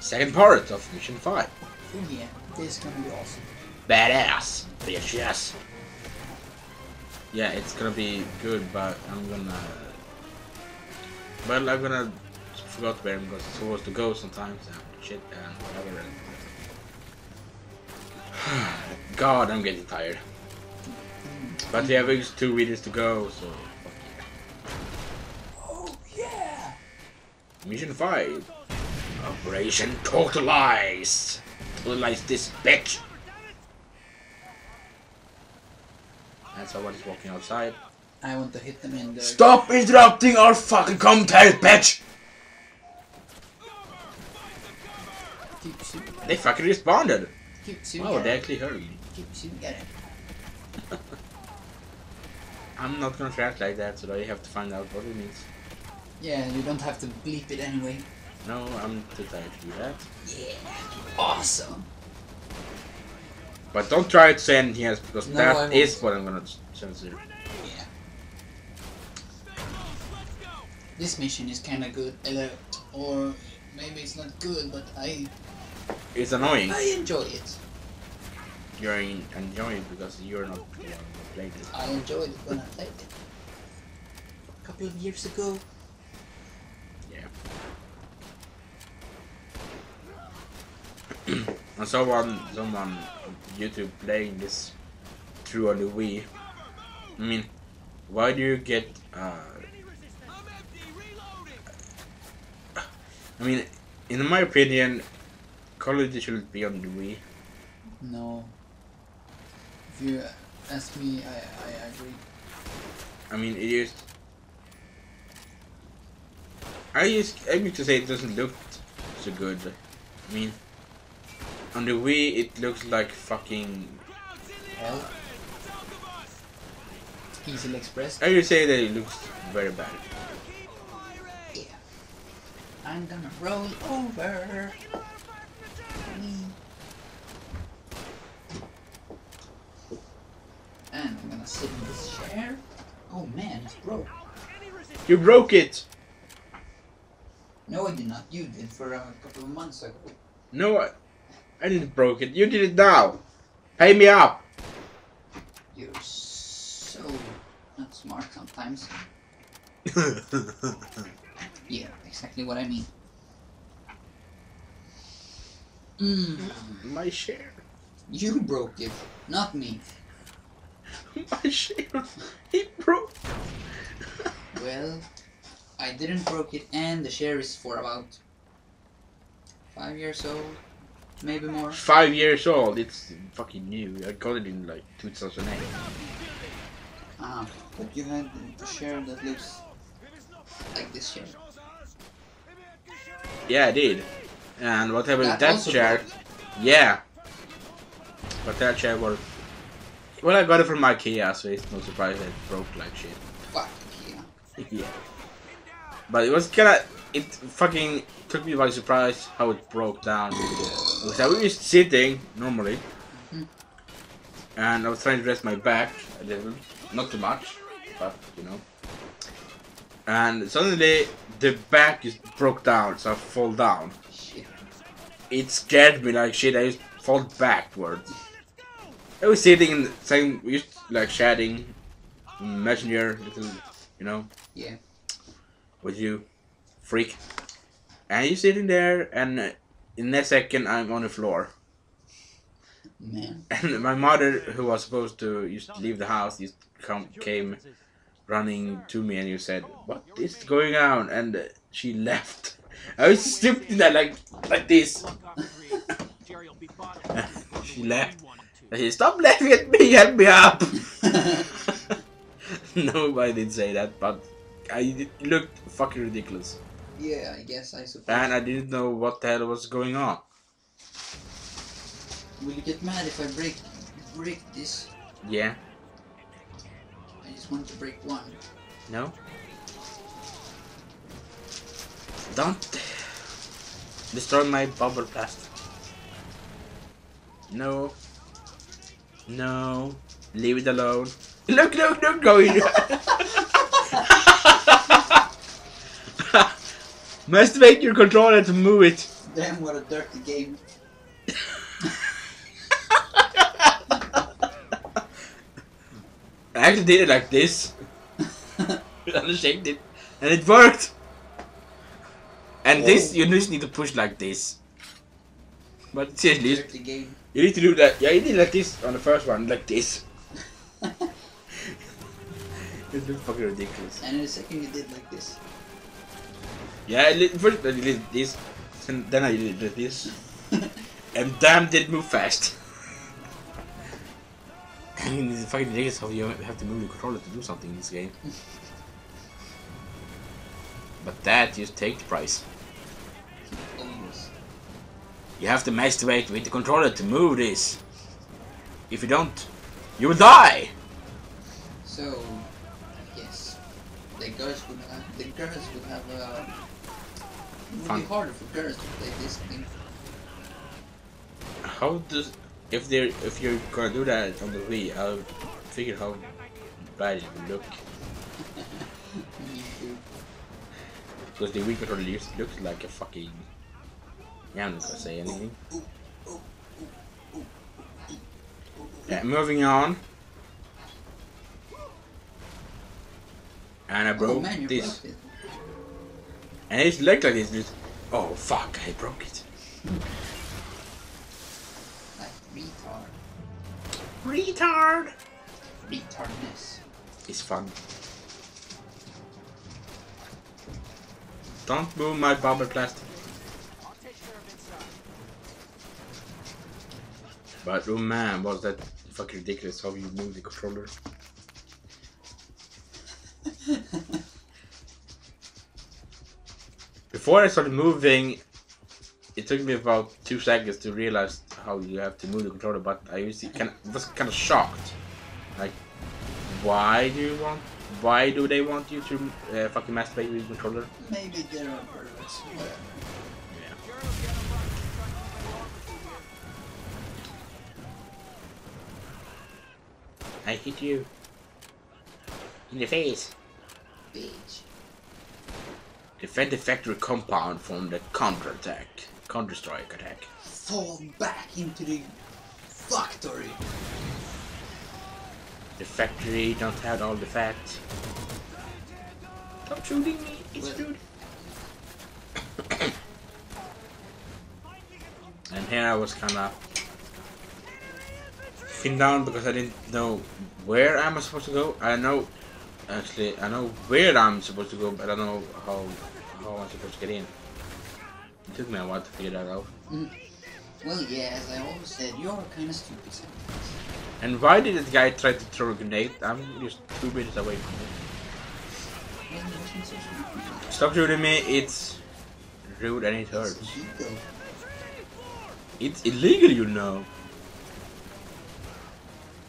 second part of Mission 5. Oh yeah, this is gonna be awesome. Badass, bitch, yes. Yeah, it's gonna be good, but I'm gonna. Well, I'm gonna forgot where I'm supposed to go sometimes and shit and whatever. And God, I'm getting tired. But we have two videos to go, so. Oh yeah! Mission 5. Operation Totalize. Totalize this bitch. And someone's walking outside. I want to hit them in the. Stop interrupting our fucking commentary, bitch! Keep shooting. They fucking responded. Keep shooting. Oh, they actually heard me. Keep shooting at. I'm not gonna translate that, so they have to find out what it means. Yeah, you don't have to bleep it anyway. No, I'm too tired to do that. Yeah. Awesome. But don't try to say anything else because No, I that won't. is what I'm gonna censor. Yeah. This mission is kind of good, uh, or maybe it's not good, but I It's annoying. I enjoy it. You're in- enjoying it because you're not playing one who played it. I enjoyed it when I played it. A couple of years ago. Yeah. I saw one someone on YouTube playing this through on the Wii. I mean, why do you get? Uh, I mean, in my opinion, Call of Duty should be on the Wii. No. If you ask me, I, I agree. I mean, it is. I used I used to say it doesn't look so good. I mean, on the Wii it looks like fucking. Hell. Easily expressed. I would say that it looks very bad. Yeah. I'm gonna roll over. And I'm gonna sit in this chair. Oh man, it's broke. You broke it. No, I did not. You did for a couple of months ago. No, I, I didn't broke it. You did it now. Pay me up. You're so not smart sometimes. Yeah, exactly what I mean. Mm, My share. you broke it, not me. My share. He broke. Well, I didn't broke it, and the share is for about five years old, maybe more. Five years old. It's fucking new. I got it in like 2008. Ah, but you had the share that looks like this share. Yeah, I did. And what happened with That that chair? broke. Yeah. But that chair was. Well, I got it from IKEA, so it's no surprise that it broke like shit. Fuck yeah. yeah. But it was kinda. It fucking took me by surprise how it broke down. Because I was just sitting normally. And I was trying to rest my back a little. Not too much, but you know. And suddenly the back just broke down, so I fall down. It scared me like shit. I just fall backwards. I was sitting in the same, we used like chatting, messenger, little, you know, Yeah. with you, freak. And you sitting there, and uh, in a second I'm on the floor. Man. And my mother, who was supposed to just leave the house, just come, came running to me, and you said, "What is going on?" And uh, she left. I was sitting there like like this. she left. I said, Stop laughing at me, help me up! Nobody did say that, but I looked fucking ridiculous. Yeah, I guess I suppose. And I didn't know what the hell was going on. Will you get mad if I break break this? Yeah, I just want to break one. no? Don't destroy my bubble blast. No. No. Leave it alone. Look, look, look, going. Must make your controller to move it. Damn, what a dirty game. I actually did it like this. I shaked it, and it worked. And this, you just need to push like this. But seriously, you- dirty game. you need to do that. Yeah, you did like this on the first one, like this. It looks fucking ridiculous. and in a second you did like this. Yeah, I did, first I did this, and then I did this, and damn, did move fast. I mean, it's fucking ridiculous how you have to move the controller to do something in this game. But that just take the price. You have to masturbate with the controller to move this. If you don't, you will die. So, yes, the girls would have the girls would have uh, it would be harder for girls to play this game. How does if they if you're gonna do that on the Wii? I'll figure how bad it would look because the Wii controller looks, like a fucking. Yeah, I'm not gonna say anything. Yeah, moving on. And I broke oh man, this. broke. And it's looked like this. Just, oh fuck! I broke it. Like retard, Retard. retardness. It's fun. Don't move my bubble plastic. But oh man, was that fucking ridiculous how you move the controller. Before I started moving, it took me about two seconds to realize how you have to move the controller, but I used it kind of, was kind of shocked. Like, why do you want? Why do they want you to uh, fucking masturbate with the controller? Maybe there are perverts. Whatever. I hit you in the face. Bitch. Defend the factory compound from the counterattack, counter-strike attack. Fall back into the factory. The factory don't have all the fat. Stop shooting me! It's Well- shooting. and here I was kind of pinned down because I didn't know where am I supposed to go. I know, actually, I know where I'm supposed to go, but I don't know how how I'm supposed to get in. It took me a while to figure that out. Mm. Well, yeah, as I always said, you're kind of stupid sometimes. And why did that guy try to throw a grenade? I'm just two meters away from him. It wasn't so stupid. Stop shooting me, it's rude and it It's hurts. illegal. It's illegal, you know.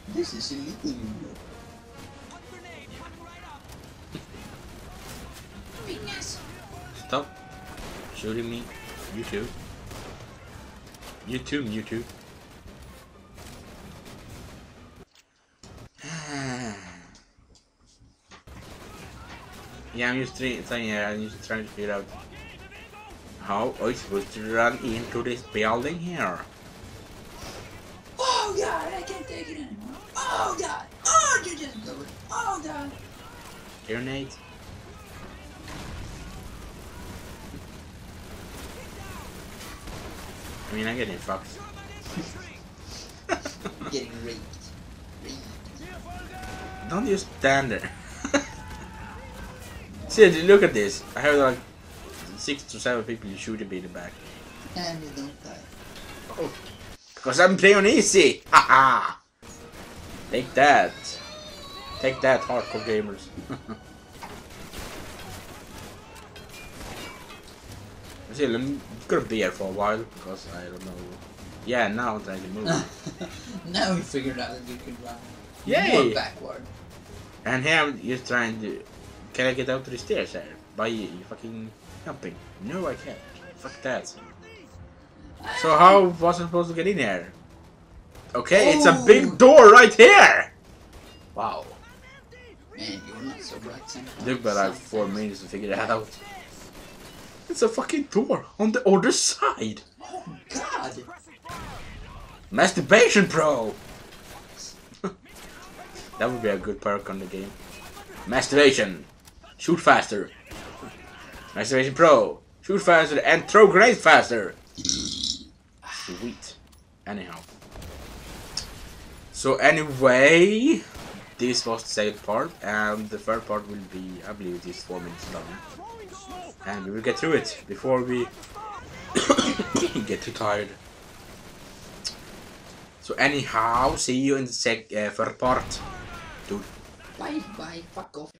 This is illegal, you know. Stop shooting me. You too. You too, Mewtwo. yeah, I'm just trying, yeah, I'm just trying to figure out how are you supposed to run into this building here? Oh god, I can't take it anymore. Oh god. Oh, you just blew it. Oh god. Grenade? I mean, I'm getting fucked. Getting raped. Raped. Don't you stand there. See, look at this. I have like six to seven people shooting me in the back. And you don't die. Oh, Because I'm playing on easy! Haha! Take that. Take that, hardcore gamers. See, I'm gonna be here for a while because I don't know. Yeah, now I'm trying to move. now we figured out that you could run Yay! more backward. and here I'm just trying to. Can I get out to the stairs here? By fucking jumping? No, I can't. Fuck that. So how was I supposed to get in here? Okay, it's a Oh. big door right here! Wow. Man, you're not so bright sometimes. Took me like four minutes to figure that out. It's a fucking door on the other side. Oh God! Masturbation Pro! that would be a good perk on the game. Masturbation! Shoot faster! Masturbation Pro! Shoot faster and throw grenades faster! Sweet. Anyhow. So anyway, this was the second part, and the third part will be, I believe it is 4 minutes long. And we will get through it before we get too tired. So anyhow, see you in the sec uh, third part. Dude. Bye bye. Fuck off.